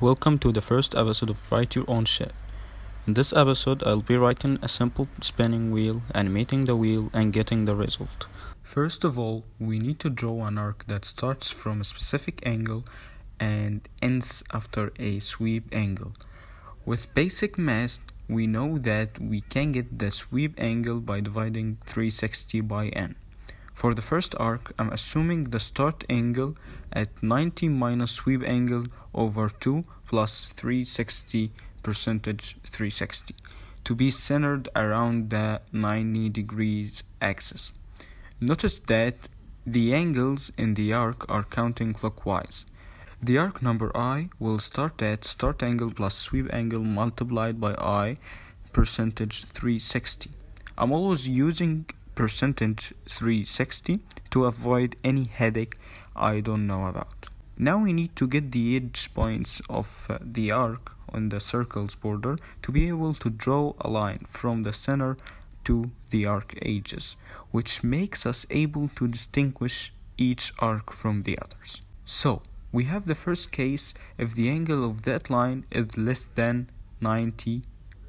Welcome to the first episode of Write Your Own Shit. In this episode, I'll be writing a simple spinning wheel, animating the wheel, and getting the result. First of all, we need to draw an arc that starts from a specific angle and ends after a sweep angle. With basic math, we know that we can get the sweep angle by dividing 360 by n. For the first arc, I'm assuming the start angle at 90 minus sweep angle over 2 plus 360 percentage 360 to be centered around the 90 degrees axis. Notice that the angles in the arc are counting clockwise. The arc number i will start at start angle plus sweep angle multiplied by i percentage 360. I'm always using percentage 360 to avoid any headache I don't know about. Now we need to get the edge points of uh, the arc on the circle's border to be able to draw a line from the center to the arc edges, which makes us able to distinguish each arc from the others. So, we have the first case if the angle of that line is less than 90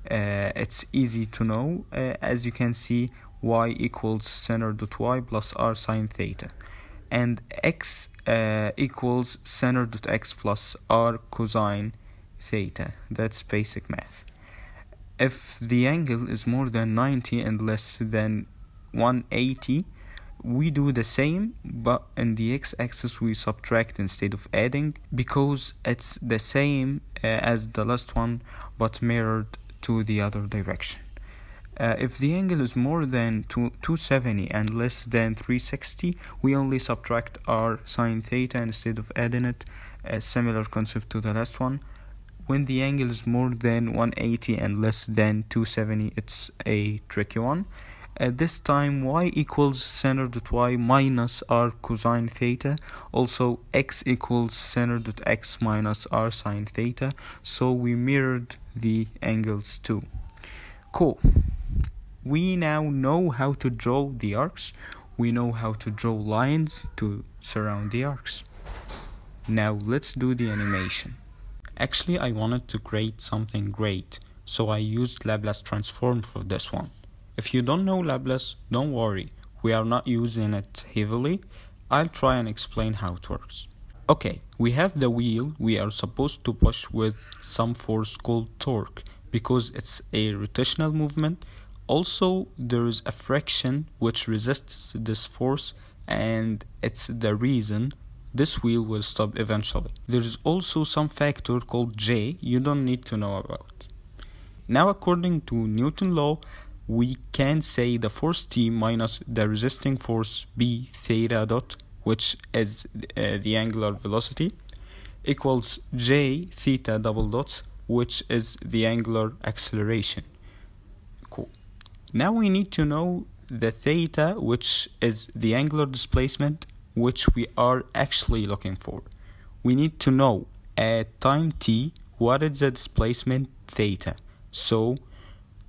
uh, it's easy to know uh, as you can see y equals center dot y plus r sine theta. And x uh, equals center dot x plus r cosine theta. That's basic math. If the angle is more than 90 and less than 180 we do the same but in the x-axis we subtract instead of adding because it's the same uh, as the last one but mirrored to the other direction uh, if the angle is more than two, 270 and less than 360 we only subtract r sine theta instead of adding it a similar concept to the last one. When the angle is more than 180 and less than 270 it's a tricky one. At this time y equals center dot y minus r cosine theta. Also x equals center dot x minus r sine theta. So we mirrored the angles too. Cool we now know how to draw the arcs we know how to draw lines to surround the arcs now let's do the animation actually i wanted to create something great so i used laplace transform for this one if you don't know Laplace, don't worry, we are not using it heavily. I'll try and explain how it works. Okay, we have the wheel we are supposed to push with some force called torque because it's a rotational movement. Also, there is a friction which resists this force and it's the reason this wheel will stop eventually. There is also some factor called J you don't need to know about. Now, according to Newton law, we can say the force T minus the resisting force B theta dot, which is uh, the angular velocity, equals J theta double dot, which is the angular acceleration. Cool. Now we need to know the theta, which is the angular displacement, which we are actually looking for. We need to know at time t what is the displacement theta. So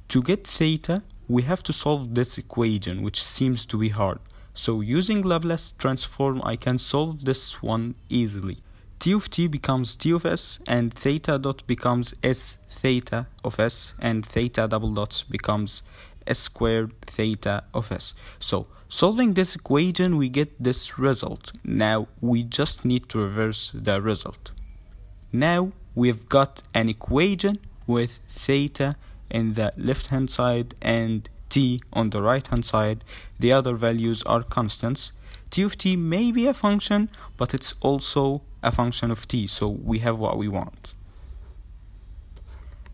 to get theta, we have to solve this equation, which seems to be hard. So using Laplace transform, I can solve this one easily. T of t becomes t of s, and theta dot becomes s theta of s, and theta double dots becomes s squared theta of s. So solving this equation, we get this result. Now we just need to reverse the result. Now we've got an equation with theta in the left hand side and t on the right hand side the other values are constants t of t may be a function but it's also a function of t so we have what we want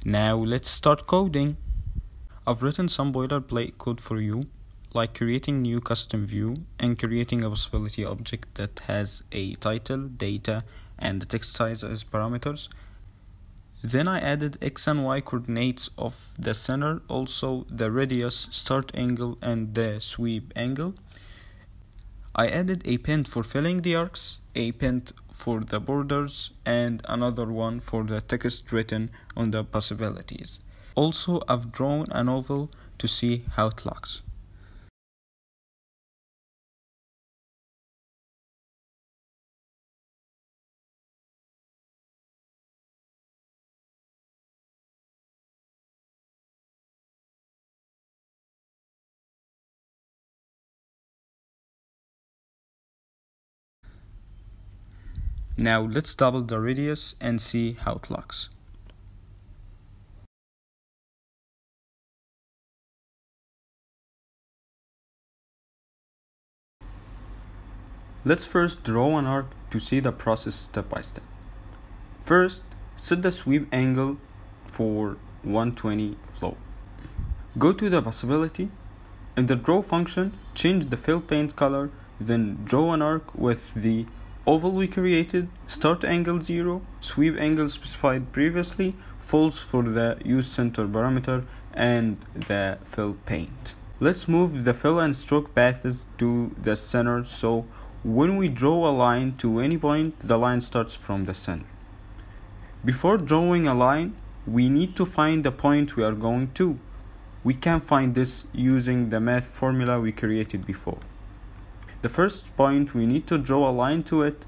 now let's start coding I've written some boilerplate code for you like creating new custom view and creating a possibility object that has a title data and text size as parameters then I added x and y coordinates of the center, also the radius, start angle, and the sweep angle. I added a paint for filling the arcs, a paint for the borders, and another one for the text written on the possibilities. Also, I've drawn an oval to see how it looks. Now let's double the radius and see how it looks. Let's first draw an arc to see the process step by step. First, set the sweep angle for 120 flow. Go to the possibility. In the draw function, change the fill paint color, then draw an arc with the oval we created, start angle 0, sweep angle specified previously, false for the use center parameter, and the fill paint. Let's move the fill and stroke paths to the center so when we draw a line to any point, the line starts from the center. Before drawing a line, we need to find the point we are going to. We can find this using the math formula we created before. The first point we need to draw a line to it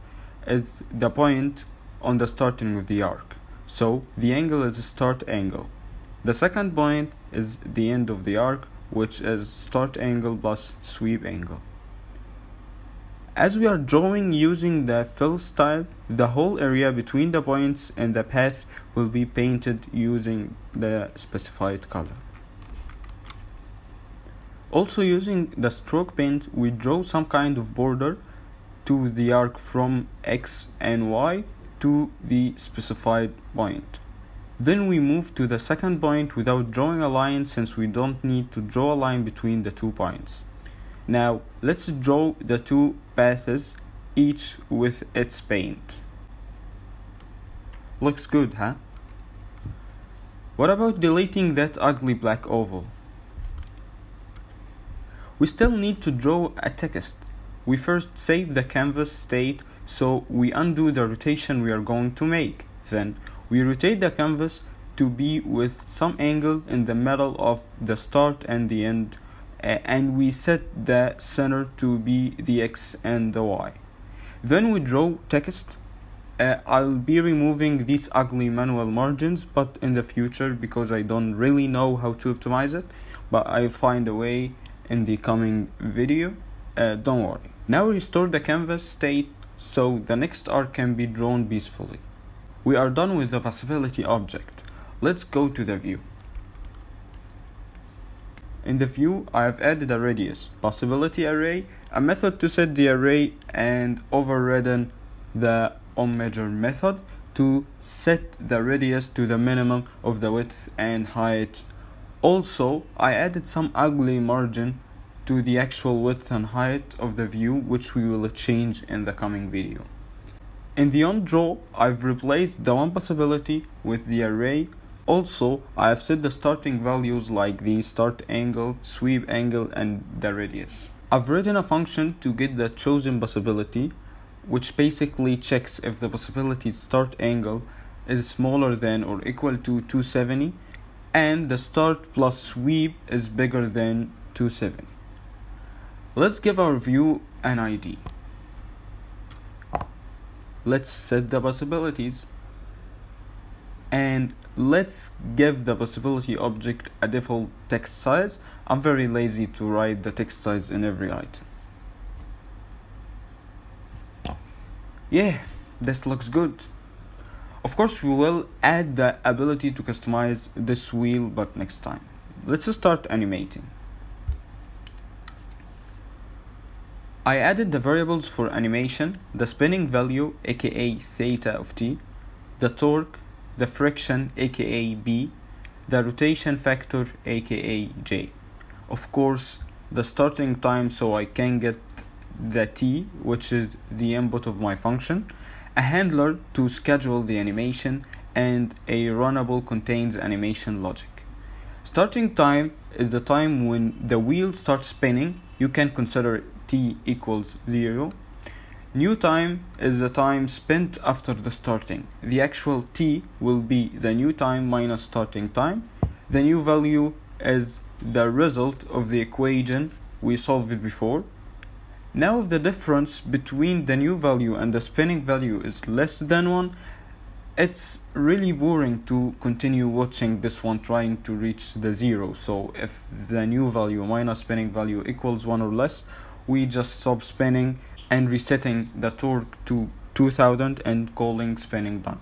is the point on the starting of the arc. So the angle is start angle. The second point is the end of the arc, which is start angle plus sweep angle. As we are drawing using the fill style, the whole area between the points and the path will be painted using the specified color. Also using the stroke paint, we draw some kind of border to the arc from X and Y to the specified point. Then we move to the second point without drawing a line since we don't need to draw a line between the two points. Now let's draw the two each with its paint. Looks good, huh? What about deleting that ugly black oval? We still need to draw a text. We first save the canvas state so we undo the rotation we are going to make. Then we rotate the canvas to be with some angle in the middle of the start and the end and we set the center to be the x and the y. Then we draw text. Uh, I'll be removing these ugly manual margins but in the future because I don't really know how to optimize it but I'll find a way in the coming video. Uh, don't worry. Now restore the canvas state so the next arc can be drawn peacefully. We are done with the possibility object. Let's go to the view in the view, I have added a radius possibility array, a method to set the array, and overridden the onMeasure method to set the radius to the minimum of the width and height. Also, I added some ugly margin to the actual width and height of the view which we will change in the coming video. In the onDraw, I've replaced the one possibility with the array also, I have set the starting values like the start angle, sweep angle, and the radius. I've written a function to get the chosen possibility, which basically checks if the possibility start angle is smaller than or equal to 270 and the start plus sweep is bigger than 270. Let's give our view an ID. Let's set the possibilities and let's give the possibility object a default text size. I'm very lazy to write the text size in every item. Yeah this looks good. Of course we will add the ability to customize this wheel but next time. Let's start animating. I added the variables for animation, the spinning value aka theta of t, the torque, the friction aka B, the rotation factor aka J. Of course, the starting time so I can get the T, which is the input of my function, a handler to schedule the animation, and a runnable contains animation logic. Starting time is the time when the wheel starts spinning. You can consider T equals 0 New time is the time spent after the starting. The actual t will be the new time minus starting time. The new value is the result of the equation we solved it before. Now if the difference between the new value and the spinning value is less than 1, it's really boring to continue watching this one trying to reach the 0. So if the new value minus spinning value equals 1 or less, we just stop spinning and resetting the torque to 2000 and calling spinning done.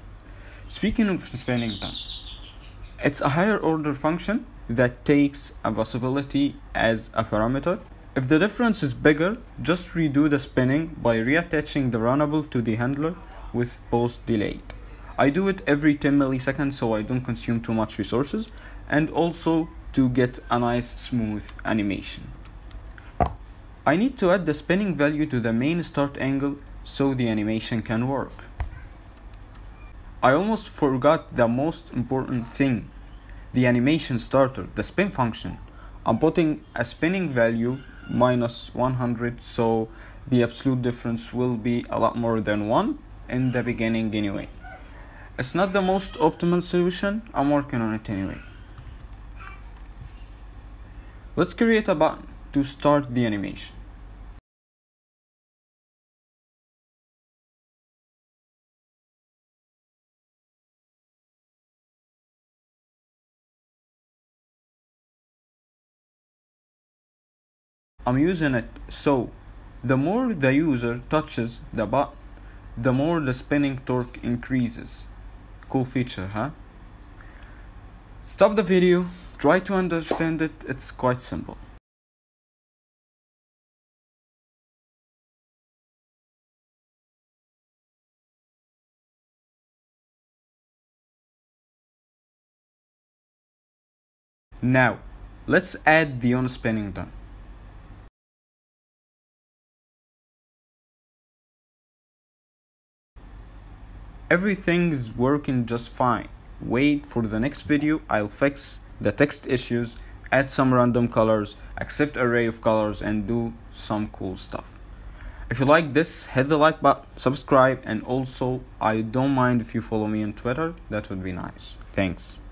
Speaking of spinning done, it's a higher order function that takes a possibility as a parameter. If the difference is bigger, just redo the spinning by reattaching the runnable to the handler with post delayed. I do it every 10 milliseconds so I don't consume too much resources and also to get a nice smooth animation. I need to add the spinning value to the main start angle so the animation can work. I almost forgot the most important thing the animation starter, the spin function. I'm putting a spinning value minus 100 so the absolute difference will be a lot more than 1 in the beginning anyway. It's not the most optimal solution, I'm working on it anyway. Let's create a button to start the animation. I'm using it so the more the user touches the button, the more the spinning torque increases. Cool feature, huh? Stop the video, try to understand it, it's quite simple. Now, let's add the on spinning done. Everything is working just fine. Wait for the next video, I'll fix the text issues, add some random colors, accept array of colors and do some cool stuff. If you like this, hit the like button, subscribe and also I don't mind if you follow me on Twitter, that would be nice. Thanks.